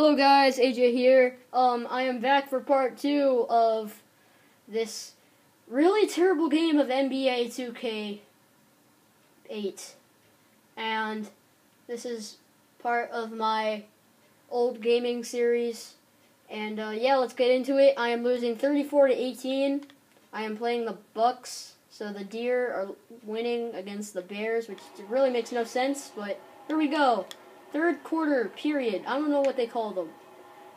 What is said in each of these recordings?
Hello guys, AJ here. Um, I am back for part two of this really terrible game of NBA 2K8. And this is part of my old gaming series. And uh, yeah, let's get into it. I am losing 34 to 18. I am playing the Bucks, so the Deer are winning against the Bears, which really makes no sense, but here we go third quarter period. I don't know what they call them.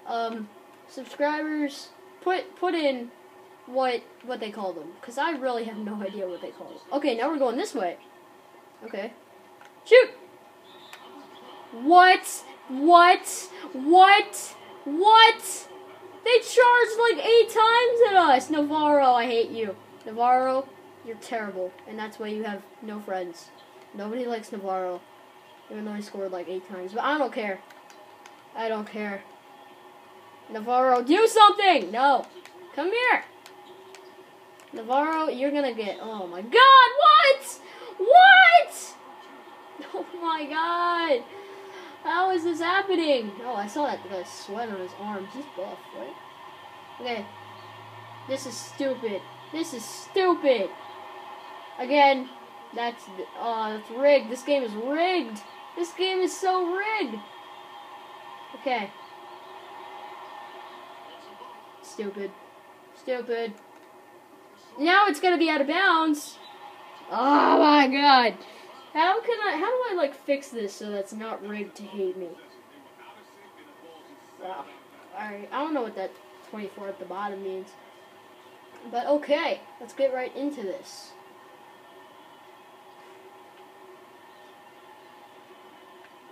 Um, subscribers, put put in what what they call them, cause I really have no idea what they call them. Okay, now we're going this way. Okay, shoot. What? What? What? What? They charged like eight times at us. Navarro, I hate you. Navarro, you're terrible, and that's why you have no friends. Nobody likes Navarro. Even though he scored like eight times. But I don't care. I don't care. Navarro, do something! No. Come here. Navarro, you're gonna get. Oh my god, what? What? Oh my god. How is this happening? Oh, I saw that guy's sweat on his arms. He's buff, right? Okay. This is stupid. This is stupid. Again, that's uh, it's rigged. This game is rigged. This game is so rigged. Okay. Stupid. Stupid. Now it's gonna be out of bounds. Oh my god. How can I, how do I like fix this so that's not rigged to hate me? Wow. Alright, I don't know what that 24 at the bottom means. But okay, let's get right into this.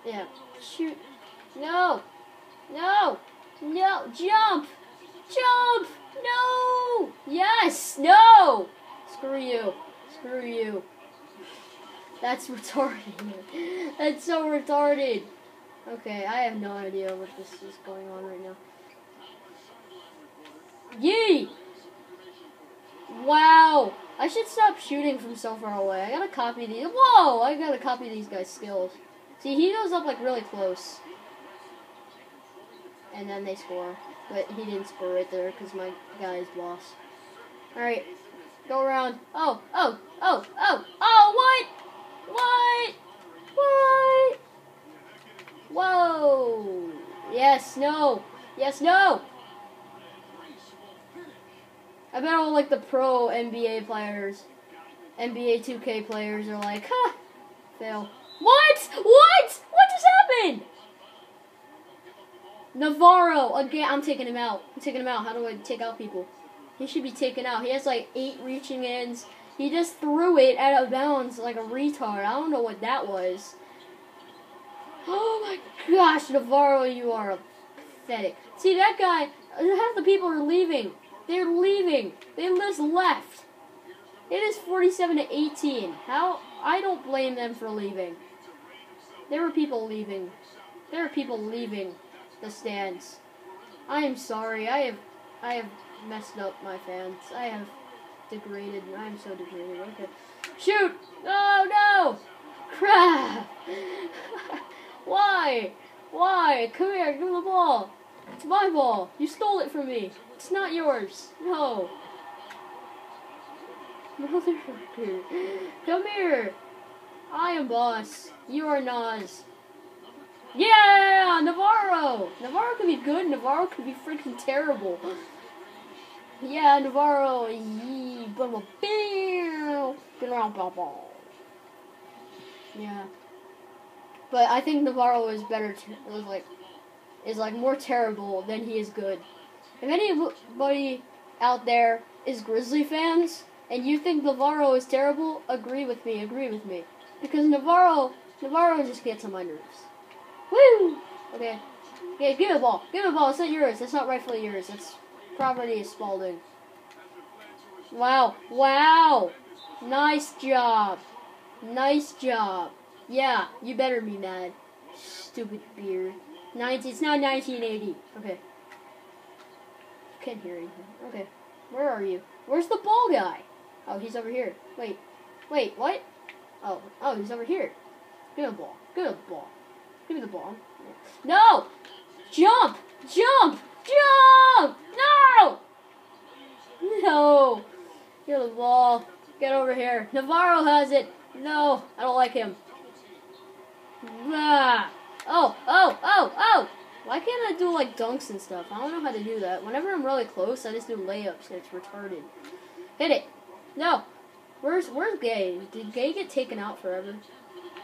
Yeah. Shoot. No. No. No. Jump. Jump. No. Yes. No. Screw you. Screw you. That's retarded. That's so retarded. Okay, I have no idea what this is going on right now. Yee! Wow! I should stop shooting from so far away. I gotta copy these. Whoa! I gotta copy these guys' skills. See, he goes up like really close. And then they score. But he didn't score right there because my guy is boss. Alright. Go around. Oh, oh, oh, oh, oh, what? What? What? Whoa. Yes, no. Yes, no. I bet all like the pro NBA players, NBA 2K players are like, huh, fail. What? What? What just happened? Navarro again. I'm taking him out. I'm taking him out. How do I take out people? He should be taken out. He has like eight reaching ins. He just threw it out of bounds like a retard. I don't know what that was. Oh my gosh, Navarro, you are pathetic. See that guy? Half the people are leaving. They're leaving. They just left. It is 47 to 18. How? I don't blame them for leaving. There were people leaving. There are people leaving the stands. I am sorry. I have I have messed up my fans. I have degraded. I'm so degraded. Okay. Shoot! Oh no! Crap! Why? Why? Come here, give me the ball. It's my ball. You stole it from me. It's not yours. No. Motherfucker. Come here. I am boss. You are Nas. Yeah, Navarro. Navarro could be good. Navarro could be freaking terrible. Yeah, Navarro. Yeah. But I think Navarro is better. Was like, is like more terrible than he is good. If anybody out there is Grizzly fans and you think Navarro is terrible, agree with me. Agree with me. Because Navarro, Navarro just gets on my nerves. Woo! Okay. Okay, give me the ball. Give me the ball. It's not yours. It's not rightfully yours. It's property of Spalding. Wow. Wow. Nice job. Nice job. Yeah, you better be mad. Stupid beard. 90, it's now 1980. Okay. Can't hear anything. Okay. Where are you? Where's the ball guy? Oh, he's over here. Wait. Wait, what? Oh, oh, he's over here. Give me the ball. Give me the ball. Give me the ball. No! Jump! Jump! Jump! No! No! You're the ball. Get over here. Navarro has it. No, I don't like him. Ah. Oh, oh, oh, oh! Why can't I do like dunks and stuff? I don't know how to do that. Whenever I'm really close, I just do layups. It's retarded. Hit it. No. Where's Where's Gay? Did Gay get taken out forever?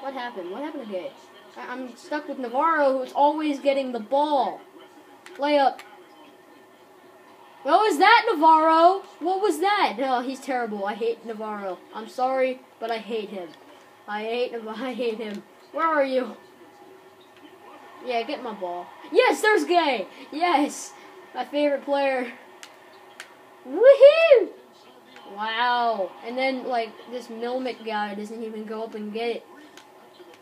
What happened? What happened to Gay? I, I'm stuck with Navarro, who's always getting the ball. Layup. What was that, Navarro? What was that? No, he's terrible. I hate Navarro. I'm sorry, but I hate him. I hate him. I hate him. Where are you? Yeah, get my ball. Yes, there's Gay. Yes, my favorite player. Woohoo! Wow. And then, like, this Milmick guy doesn't even go up and get it.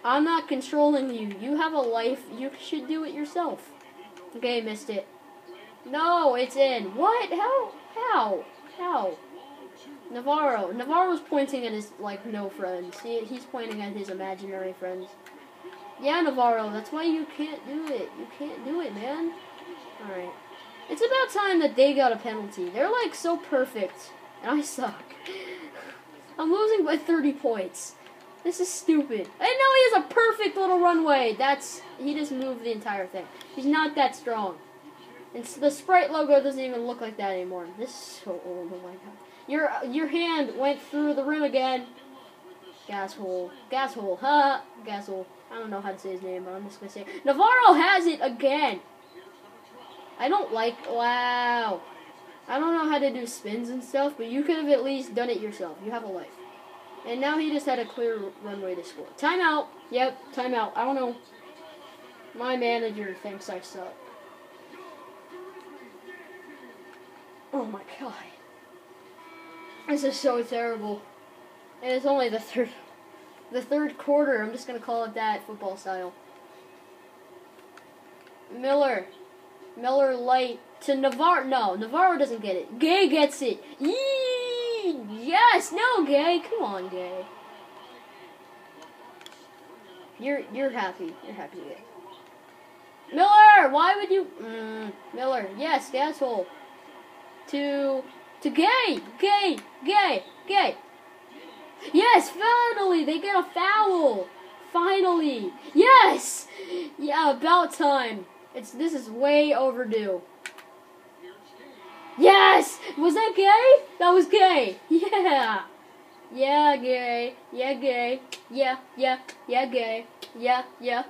I'm not controlling you. You have a life. You should do it yourself. Okay, missed it. No, it's in. What? How? How? How? Navarro. Navarro's pointing at his, like, no friends. He, he's pointing at his imaginary friends. Yeah, Navarro, that's why you can't do it. You can't do it, man. Alright. It's about time that they got a penalty. They're, like, so perfect. I suck. I'm losing by 30 points. This is stupid. And now he has a perfect little runway. That's he just moved the entire thing. He's not that strong. And the Sprite logo doesn't even look like that anymore. This is so old. Oh my god. Your your hand went through the rim again. Gas hole. Gas hole. Huh. Gas hole. I don't know how to say his name, but I'm just gonna say it. Navarro has it again. I don't like wow. I don't know how to do spins and stuff, but you could have at least done it yourself. You have a life. And now he just had a clear runway to score. Timeout. Yep, timeout. I don't know. My manager thinks I suck. Oh my god. This is so terrible. And it's only the third the third quarter. I'm just gonna call it that football style. Miller. Miller light to Navarro. No, Navarro doesn't get it. Gay gets it. Yee! Yes, no, Gay. Come on, Gay. You're you're happy. You're happy. Miller, why would you? Mm, Miller, yes, asshole. To to Gay, Gay, Gay, Gay. Yes, finally they get a foul. Finally, yes. Yeah, about time. It's this is way overdue. Yes! Was that gay? That was gay. Yeah. Yeah, gay. Yeah, gay. Yeah, yeah, yeah, gay. Yeah, yeah.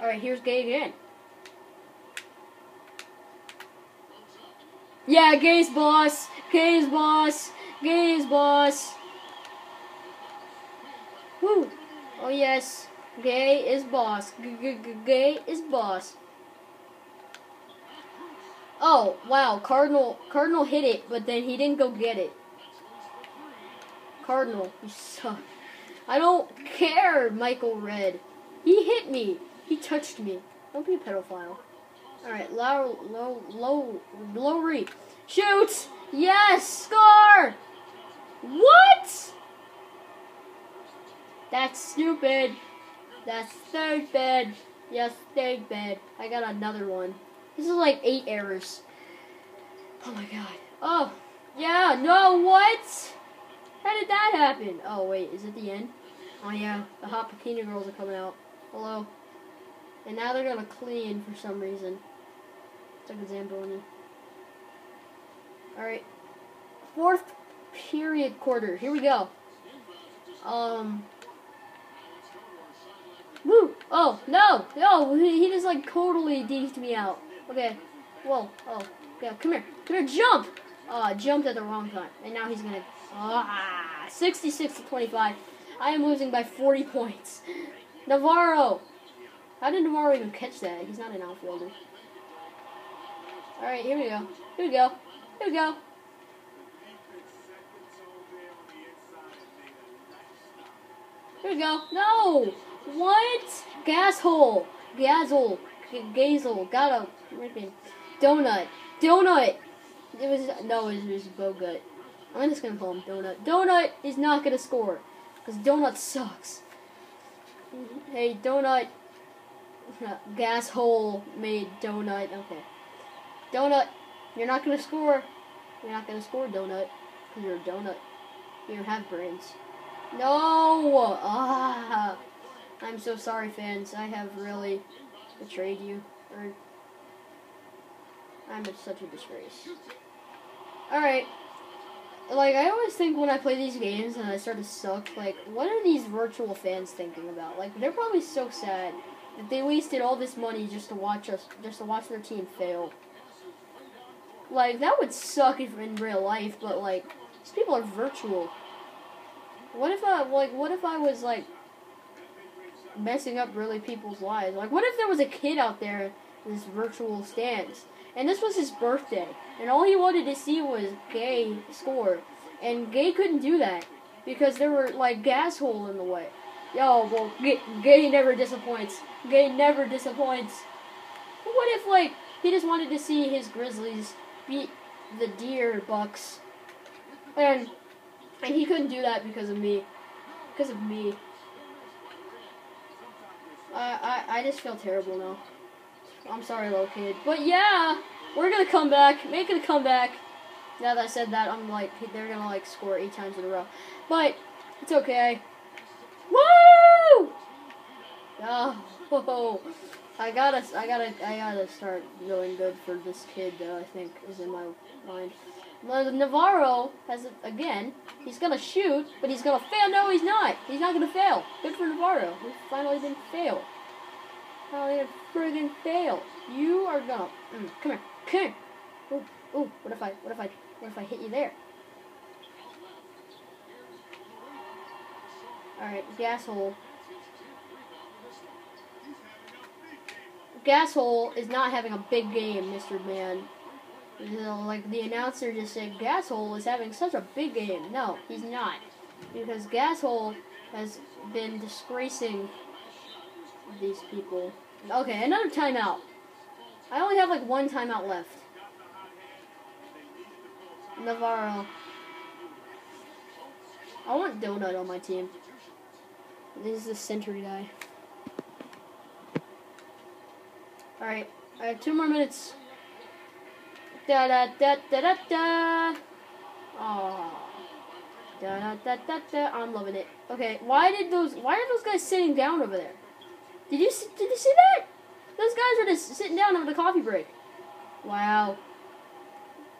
Alright, here's gay again. Yeah, gay's boss. Gay's boss. Gay's boss. Woo. Oh, yes. Gay is boss. G -g -g gay is boss. Oh, wow. Cardinal Cardinal hit it, but then he didn't go get it. Cardinal, you suck. I don't care, Michael Redd. He hit me. He touched me. Don't be a pedophile. Alright, low, low, low, Lowry. Shoot! Yes! Score! What? That's stupid. That's stupid. Yes, stupid. I got another one. This is like eight errors. Oh my god. Oh, yeah, no, what? How did that happen? Oh, wait, is it the end? Oh, yeah, the hot bikini girls are coming out. Hello. And now they're gonna clean for some reason. It's like a Zamboni. Alright. Fourth period quarter. Here we go. Um. Woo! Oh, no! No! He, he just like totally deked me out. Okay. Whoa. Oh. Yeah, come here. Come here. Jump! Uh, jumped at the wrong time. And now he's gonna. Ah! 66 to 25. I am losing by 40 points. Navarro! How did Navarro even catch that? He's not an outfielder. Alright, here we go. Here we go. Here we go. Here we go. No! What? Gashole. Gazzle. Gazel. Got a freaking donut. Donut. It was no, it was Bogut. I'm just gonna call him Donut. Donut is not gonna score because Donut sucks. Hey, Donut. gas hole made donut. Okay. Donut, you're not gonna score. You're not gonna score, donut, because you're a donut. You don't have brains. No! Ah! I'm so sorry, fans. I have really betrayed you. Or I'm such a disgrace. Alright. Like, I always think when I play these games and I start to suck, like, what are these virtual fans thinking about? Like, they're probably so sad that they wasted all this money just to watch us, just to watch their team fail. Like, that would suck if in real life, but, like, these people are virtual. What if I, like, what if I was, like, messing up really people's lives? Like, what if there was a kid out there in this virtual stands, and this was his birthday, and all he wanted to see was Gay score, and Gay couldn't do that because there were, like, gas hole in the way. Yo, well, Gay, Gay never disappoints. Gay never disappoints. But what if, like, he just wanted to see his Grizzlies beat the Deer Bucks, and and he couldn't do that because of me. Because of me. I, I, I just feel terrible now. I'm sorry, little kid. But yeah, we're gonna come back. Make it a comeback. Now that I said that, I'm like, they're gonna like score eight times in a row. But, it's okay. Woo! Oh, I gotta, I gotta, I gotta start doing good for this kid that I think is in my mind. Navarro has again. He's gonna shoot, but he's gonna fail. No, he's not. He's not gonna fail. Good for Navarro. He finally didn't fail. Finally didn't friggin' fail. You are gonna. Mm, come here. Come here. Ooh, ooh. What if I? What if I? What if I hit you there? All right, gas hole. Gasshole is not having a big game, Mr. Man. Like the announcer just said, Gasshole is having such a big game. No, he's not. Because Gasshole has been disgracing these people. Okay, another timeout. I only have like one timeout left. Navarro. I want Donut on my team. This is the center guy. Alright, I have two more minutes. Da da da da da da. Da da da da da. I'm loving it. Okay, why did those? Why are those guys sitting down over there? Did you did you see that? Those guys are just sitting down over the coffee break. Wow.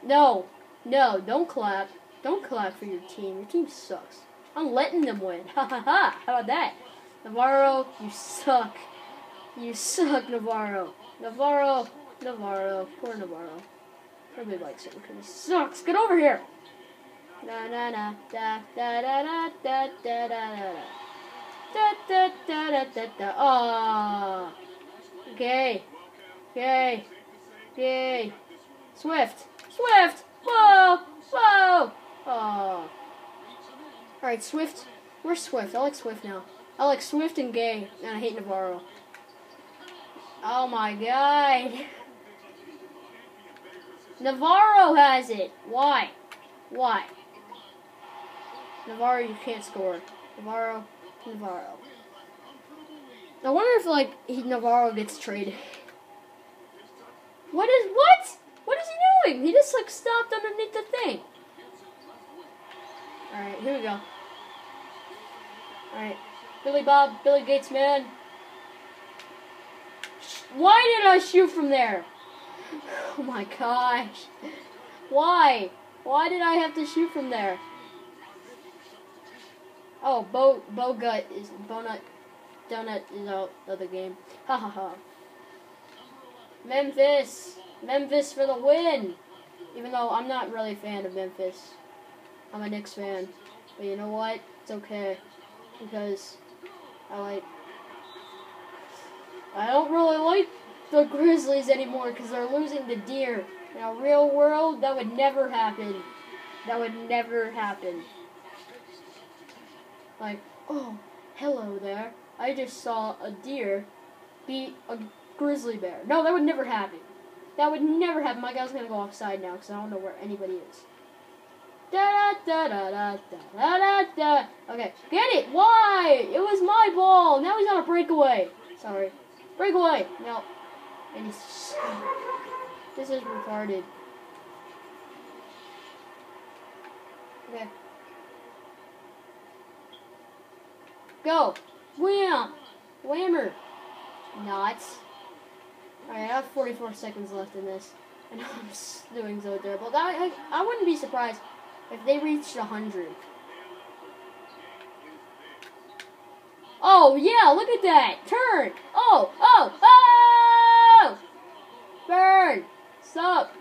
No, no, don't clap. Don't clap for your team. Your team sucks. I'm letting them win. Ha ha ha. How about that? Navarro, you suck. You suck, Navarro. Navarro, Navarro, poor Navarro. Nobody likes him because he sucks. Get over here. Na na na da da da da da da da da da da da da da da. Ah. Okay. Okay. Okay. Swift. Swift. Whoa. Whoa. Oh. Alright, Swift. Where's Swift? I like Swift now. I like Swift and Gay, and I hate Navarro. Oh my god. Navarro has it. Why? Why? Navarro, you can't score. Navarro, Navarro. I wonder if, like, he, Navarro gets traded. What is, what? What is he doing? He just, like, stopped underneath the thing. Alright, here we go. Alright. Billy Bob, Billy Gates, man. Why did I shoot from there? Oh my gosh. Why? Why did I have to shoot from there? Oh, Bo Bogut is Bonut Donut is out of the game. Ha ha ha. Memphis. Memphis for the win. Even though I'm not really a fan of Memphis. I'm a Knicks fan. But you know what? It's okay. Because I like I don't really like the Grizzlies anymore because they're losing the deer. In a real world, that would never happen. That would never happen. Like, oh, hello there. I just saw a deer beat a grizzly bear. No, that would never happen. That would never happen. My guy's gonna go offside now because I don't know where anybody is. Da da da da da da da da. Okay, get it? Why? It was my ball. Now he's on a breakaway. Sorry. Breakaway. No. And. This is retarded. Okay. Go. Wham. Whammer. Not. Alright, I have 44 seconds left in this. And I'm doing so terrible. I, I, I wouldn't be surprised if they reached 100. Oh, yeah, look at that. Turn. Oh, oh, oh! Burn. Stop.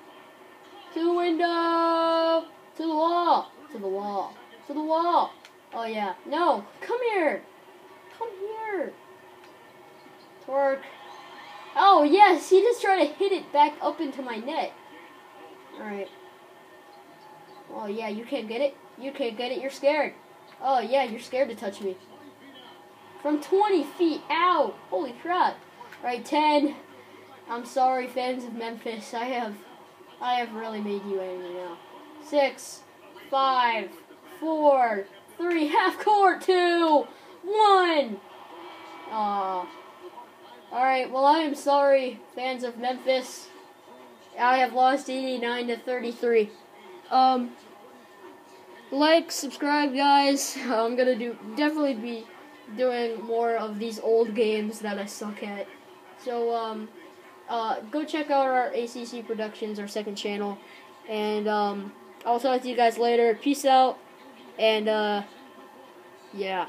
To the window. To the wall. To the wall. To the wall. Oh, yeah. No. Come here. Come here. Torque. Oh, yes. He just tried to hit it back up into my net. Alright. Oh, yeah. You can't get it. You can't get it. You're scared. Oh, yeah. You're scared to touch me. From 20 feet. Ow. Holy crap. Alright, 10. I'm sorry, fans of Memphis. I have, I have really made you angry now. Six, five, four, three, half court, two, one. Aw. Alright, well, I am sorry, fans of Memphis. I have lost 89 to 33. Um, like, subscribe, guys. I'm gonna do, definitely be doing more of these old games that I suck at. So, um, uh, go check out our ACC Productions, our second channel. And um, I'll talk to you guys later. Peace out. And uh, yeah.